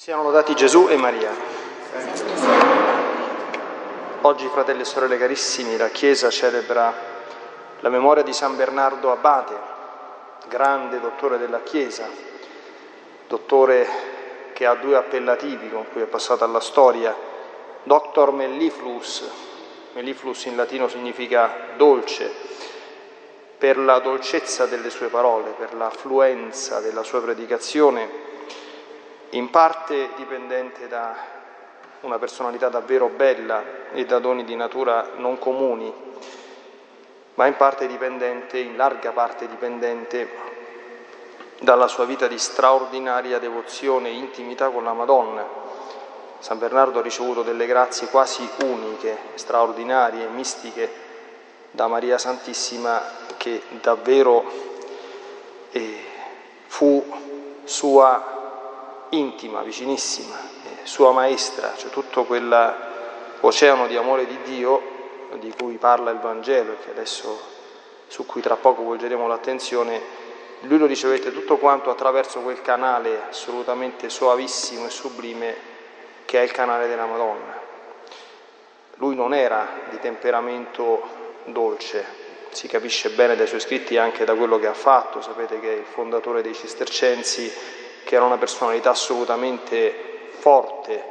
Siano lodati Gesù e Maria. Oggi, fratelli e sorelle carissimi, la Chiesa celebra la memoria di San Bernardo Abate, grande dottore della Chiesa, dottore che ha due appellativi con cui è passata alla storia, Doctor Melliflus, Melliflus in latino significa dolce, per la dolcezza delle sue parole, per la fluenza della sua predicazione in parte dipendente da una personalità davvero bella e da doni di natura non comuni, ma in parte dipendente, in larga parte dipendente dalla sua vita di straordinaria devozione e intimità con la Madonna. San Bernardo ha ricevuto delle grazie quasi uniche, straordinarie, mistiche da Maria Santissima che davvero eh, fu sua intima, vicinissima, eh, sua maestra, cioè tutto quell'oceano di amore di Dio di cui parla il Vangelo e adesso, su cui tra poco volgeremo l'attenzione, lui lo ricevette tutto quanto attraverso quel canale assolutamente soavissimo e sublime che è il canale della Madonna. Lui non era di temperamento dolce, si capisce bene dai suoi scritti e anche da quello che ha fatto, sapete che è il fondatore dei Cistercensi che era una personalità assolutamente forte,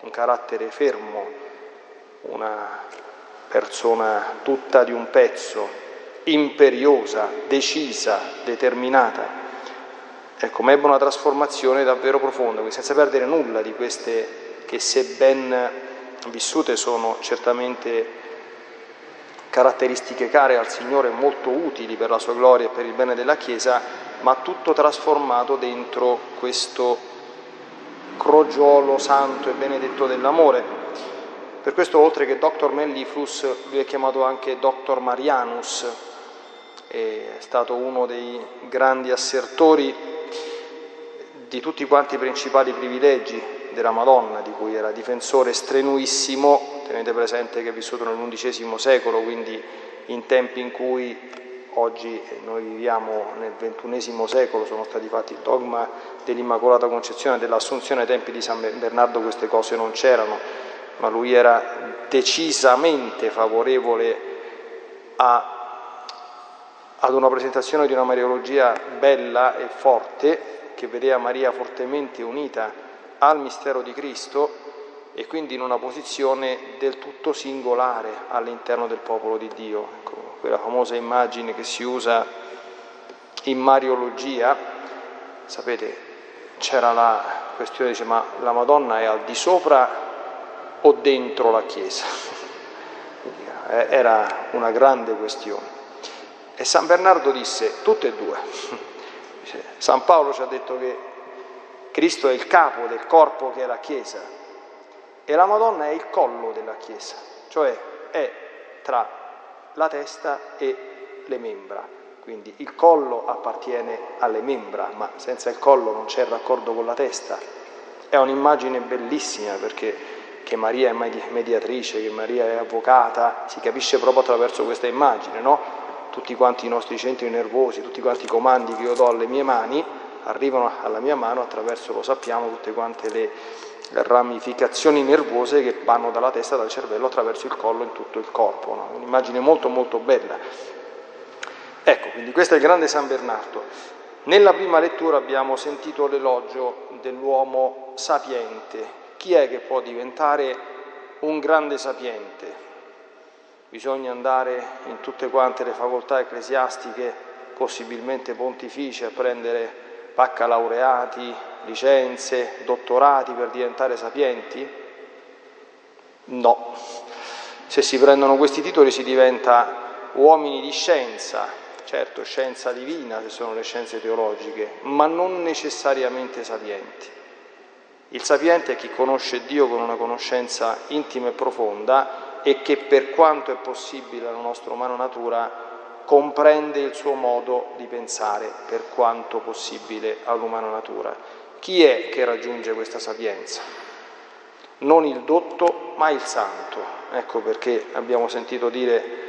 un carattere fermo, una persona tutta di un pezzo, imperiosa, decisa, determinata. Ecco, ma ebbe una trasformazione davvero profonda, quindi senza perdere nulla di queste che se ben vissute sono certamente caratteristiche care al Signore, molto utili per la sua gloria e per il bene della Chiesa, ma tutto trasformato dentro questo crogiolo santo e benedetto dell'amore. Per questo, oltre che Dr. Melliflus, lui è chiamato anche Dr. Marianus, è stato uno dei grandi assertori di tutti quanti i principali privilegi della Madonna, di cui era difensore strenuissimo. Tenete presente che è vissuto nell'undicesimo secolo, quindi in tempi in cui Oggi noi viviamo nel XXI secolo, sono stati fatti il dogma dell'Immacolata Concezione, dell'Assunzione ai tempi di San Bernardo, queste cose non c'erano, ma lui era decisamente favorevole a, ad una presentazione di una Mariologia bella e forte, che vedeva Maria fortemente unita al mistero di Cristo e quindi in una posizione del tutto singolare all'interno del popolo di Dio. Quella famosa immagine che si usa in Mariologia, sapete, c'era la questione, dice, ma la Madonna è al di sopra o dentro la Chiesa? Eh, era una grande questione. E San Bernardo disse, tutte e due. San Paolo ci ha detto che Cristo è il capo del corpo che è la Chiesa e la Madonna è il collo della Chiesa, cioè è tra la testa e le membra. Quindi il collo appartiene alle membra, ma senza il collo non c'è il raccordo con la testa. È un'immagine bellissima perché che Maria è mediatrice, che Maria è avvocata, si capisce proprio attraverso questa immagine, no? Tutti quanti i nostri centri nervosi, tutti quanti i comandi che io do alle mie mani arrivano alla mia mano attraverso, lo sappiamo, tutte quante le ramificazioni nervose che vanno dalla testa, dal cervello attraverso il collo in tutto il corpo. No? Un'immagine molto molto bella. Ecco, quindi questo è il grande San Bernardo. Nella prima lettura abbiamo sentito l'elogio dell'uomo sapiente. Chi è che può diventare un grande sapiente? Bisogna andare in tutte quante le facoltà ecclesiastiche, possibilmente pontificie, a prendere baccalaureati, licenze, dottorati per diventare sapienti? No. Se si prendono questi titoli si diventa uomini di scienza, certo scienza divina se sono le scienze teologiche, ma non necessariamente sapienti. Il sapiente è chi conosce Dio con una conoscenza intima e profonda e che per quanto è possibile alla nostra umana natura comprende il suo modo di pensare per quanto possibile all'umana natura. Chi è che raggiunge questa sapienza? Non il dotto, ma il santo. Ecco perché abbiamo sentito dire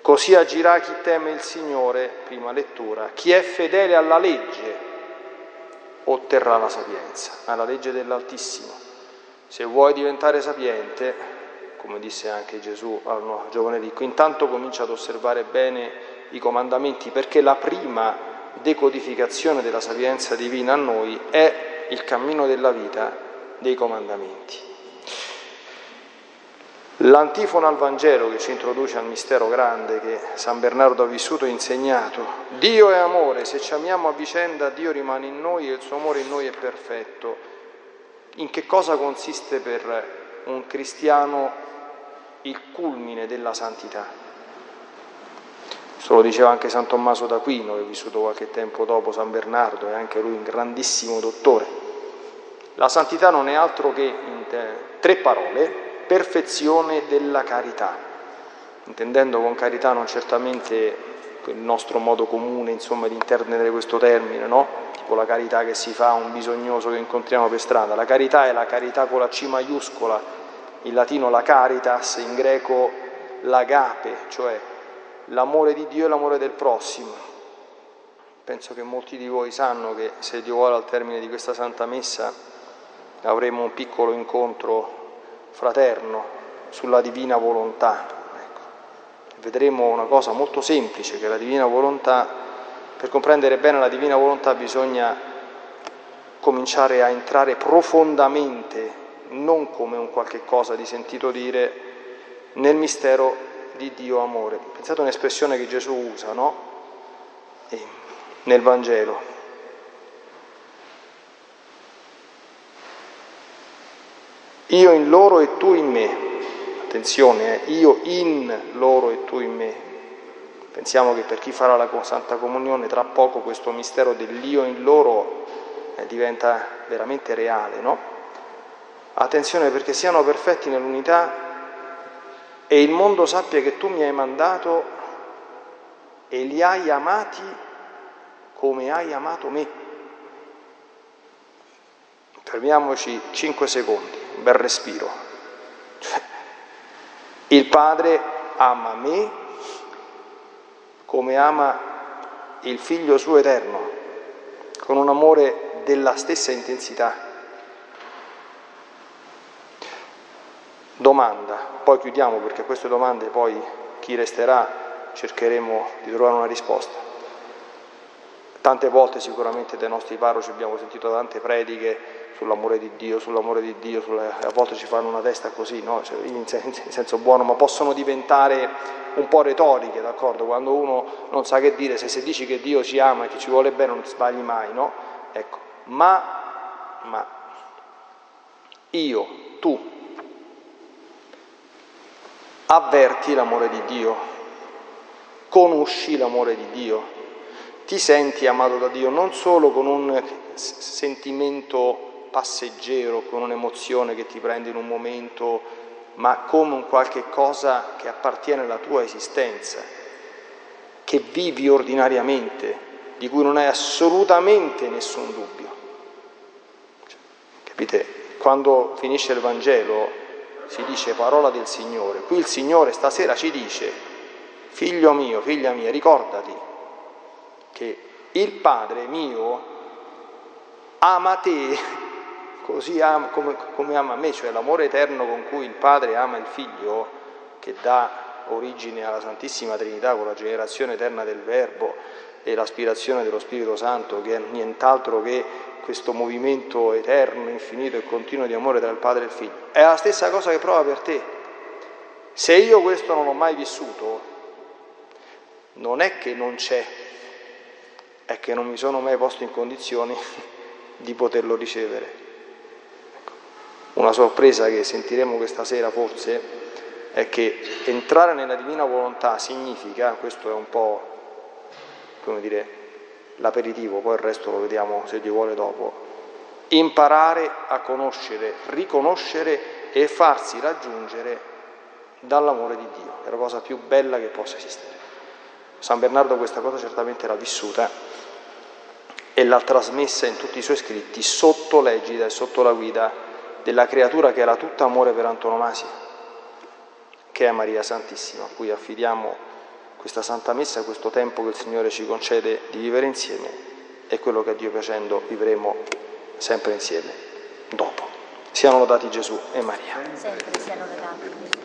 così agirà chi teme il Signore, prima lettura, chi è fedele alla legge otterrà la sapienza, ma è la legge dell'Altissimo. Se vuoi diventare sapiente, come disse anche Gesù al giovane ricco, intanto comincia ad osservare bene i comandamenti, perché la prima decodificazione della sapienza divina a noi è il cammino della vita dei comandamenti. L'antifona al Vangelo che ci introduce al mistero grande che San Bernardo ha vissuto e insegnato. Dio è amore, se ci amiamo a vicenda Dio rimane in noi e il suo amore in noi è perfetto. In che cosa consiste per un cristiano il culmine della santità? Questo lo diceva anche San Tommaso d'Aquino, che è vissuto qualche tempo dopo San Bernardo, e anche lui un grandissimo dottore. La santità non è altro che in tre parole, perfezione della carità, intendendo con carità non certamente il nostro modo comune insomma, di intendere questo termine, no? tipo la carità che si fa a un bisognoso che incontriamo per strada. La carità è la carità con la C maiuscola, in latino la caritas, in greco l'agape, cioè l'amore di Dio e l'amore del prossimo. Penso che molti di voi sanno che se Dio vuole al termine di questa Santa Messa avremo un piccolo incontro fraterno sulla divina volontà. Ecco. Vedremo una cosa molto semplice che la divina volontà, per comprendere bene la divina volontà bisogna cominciare a entrare profondamente, non come un qualche cosa di sentito dire, nel mistero di Dio amore. Pensate a un'espressione che Gesù usa, no? Nel Vangelo. Io in loro e tu in me. Attenzione, eh? io in loro e tu in me. Pensiamo che per chi farà la Santa Comunione tra poco questo mistero dell'io in loro eh, diventa veramente reale, no? Attenzione perché siano perfetti nell'unità e il mondo sappia che tu mi hai mandato e li hai amati come hai amato me. Fermiamoci cinque secondi un bel respiro. Cioè, il Padre ama me come ama il Figlio suo eterno, con un amore della stessa intensità. Domanda, poi chiudiamo perché a queste domande poi chi resterà cercheremo di trovare una risposta. Tante volte sicuramente dai nostri parroci abbiamo sentito tante prediche sull'amore di Dio, sull'amore di Dio, sulle, a volte ci fanno una testa così, no? cioè, in, senso buono, ma possono diventare un po' retoriche, d'accordo? Quando uno non sa che dire, se, se dici che Dio ci ama e che ci vuole bene non ti sbagli mai, no? Ecco, ma, ma io, tu, avverti l'amore di Dio, conosci l'amore di Dio, ti senti amato da Dio non solo con un sentimento passeggero, con un'emozione che ti prende in un momento, ma come un qualche cosa che appartiene alla tua esistenza, che vivi ordinariamente, di cui non hai assolutamente nessun dubbio. Cioè, capite? Quando finisce il Vangelo si dice parola del Signore, qui il Signore stasera ci dice, figlio mio, figlia mia, ricordati che il Padre mio ama te così ama, come, come ama me, cioè l'amore eterno con cui il Padre ama il Figlio, che dà origine alla Santissima Trinità con la generazione eterna del Verbo e l'aspirazione dello Spirito Santo, che è nient'altro che questo movimento eterno, infinito e continuo di amore tra il Padre e il Figlio. È la stessa cosa che prova per te. Se io questo non ho mai vissuto, non è che non c'è, è che non mi sono mai posto in condizioni di poterlo ricevere. Una sorpresa che sentiremo questa sera forse è che entrare nella divina volontà significa, questo è un po' come dire l'aperitivo, poi il resto lo vediamo se Dio vuole dopo, imparare a conoscere, riconoscere e farsi raggiungere dall'amore di Dio, è la cosa più bella che possa esistere. San Bernardo questa cosa certamente l'ha vissuta e l'ha trasmessa in tutti i suoi scritti sotto l'egida e sotto la guida della creatura che era tutta amore per antonomasia, che è Maria Santissima, a cui affidiamo questa Santa Messa, questo tempo che il Signore ci concede di vivere insieme e quello che a Dio piacendo vivremo sempre insieme dopo. Siano lodati Gesù e Maria. Sempre siano lodati.